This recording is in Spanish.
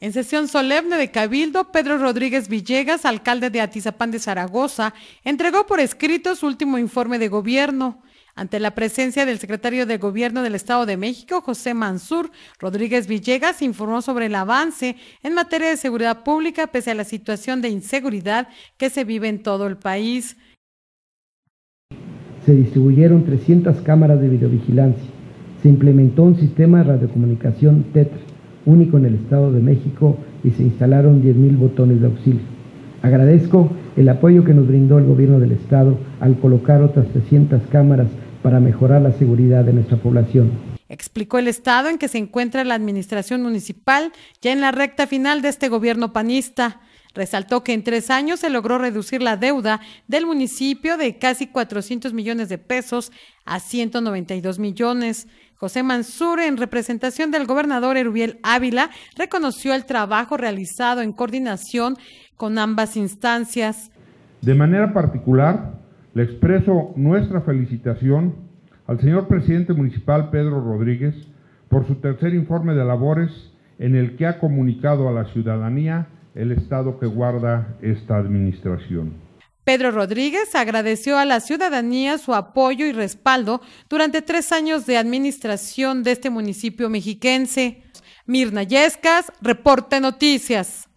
En sesión solemne de Cabildo, Pedro Rodríguez Villegas, alcalde de Atizapán de Zaragoza, entregó por escrito su último informe de gobierno. Ante la presencia del secretario de Gobierno del Estado de México, José Mansur, Rodríguez Villegas informó sobre el avance en materia de seguridad pública pese a la situación de inseguridad que se vive en todo el país. Se distribuyeron 300 cámaras de videovigilancia. Se implementó un sistema de radiocomunicación TETRA único en el Estado de México y se instalaron 10.000 botones de auxilio. Agradezco el apoyo que nos brindó el gobierno del Estado al colocar otras 300 cámaras para mejorar la seguridad de nuestra población. Explicó el estado en que se encuentra la administración municipal ya en la recta final de este gobierno panista. Resaltó que en tres años se logró reducir la deuda del municipio de casi 400 millones de pesos a 192 millones. José Mansur, en representación del gobernador Erubiel Ávila, reconoció el trabajo realizado en coordinación con ambas instancias. De manera particular, le expreso nuestra felicitación al señor presidente municipal Pedro Rodríguez por su tercer informe de labores en el que ha comunicado a la ciudadanía el estado que guarda esta administración. Pedro Rodríguez agradeció a la ciudadanía su apoyo y respaldo durante tres años de administración de este municipio mexiquense. Mirna Yescas, Reporte Noticias.